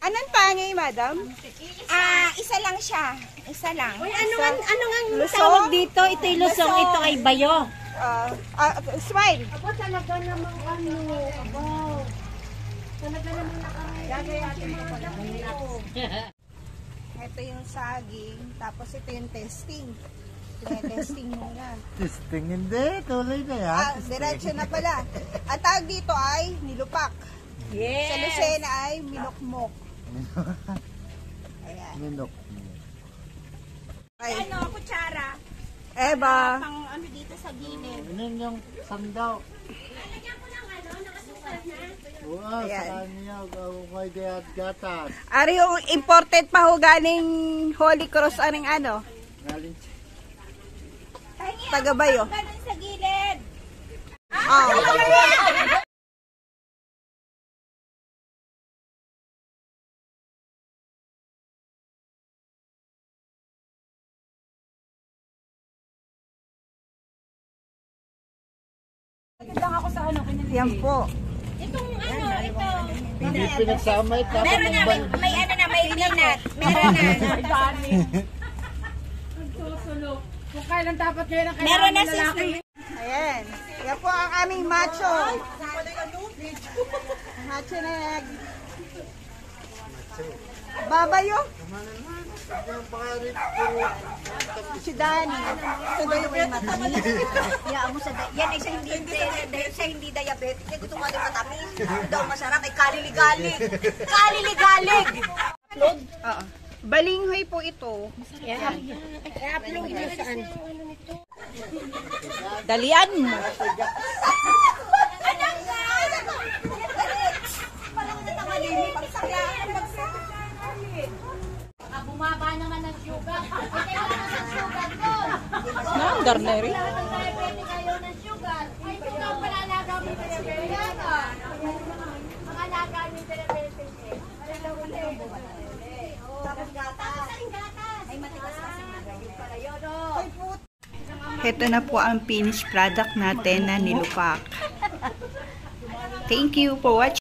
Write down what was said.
Anong pangay, madam? Ah, isa lang siya. Isa lang. Uy, ano nga, ano ang Lusong? tawag dito? Ito'y lusong, Lusong. ito ay bayo. Ah, ah, smile. Aba, talaga namang ano, abaw. Talaga namang Ito yung saging, tapos ito yung testing. testing muna. Testing hindi, tuloy na yan. Ah, diretso na pala. Ang tawag dito ay nilupak. Sa Yes! Lucena ay minokmok. Ayan. Minok. Ay, Ano, kutsara? Eba. Pang ano dito sa gilid. Yun yung sandaw. Wow, Ayan. sa kanya, kay Dayat Gatas. Ari yung imported pa ho galing Holy Cross aning ano? Galing Tagabayo. Ganun sa gilid. Ah. Yan po. Itong ano, ito. Hindi pinagsama ito. Meron na, may, may ano na, may peanut. Meron na. Kung kailan dapat ngayon ang Meron na kailangan ng sis. lalaki. Ayan. Yan po ang aming macho. Macho na nag... Babayo. Si Dani. Yung matamis. Hayaan mo sa yan ay sa hindi di- sa hindi diabetic eh gusto mo din matamis daw masarap ay kaliligalig kaliligalig Oo. Balinghoy po ito. I-upload mo saan? Dalian mo. parang natawa din pagsaya Bumaba naman ng sugar. Ay, kailangan ng sugar ko. Ma'am, garneri. Diabetic kayo ng sugar. Ay, ito nga pala alaga mo yung diabetic. Ang alaga mo yung diabetic eh. tapos gatas Ay, matigas kasi pala yun, oh. Ito na po ang finished product natin na nilupak. Thank you for watching.